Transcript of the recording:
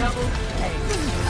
Double A.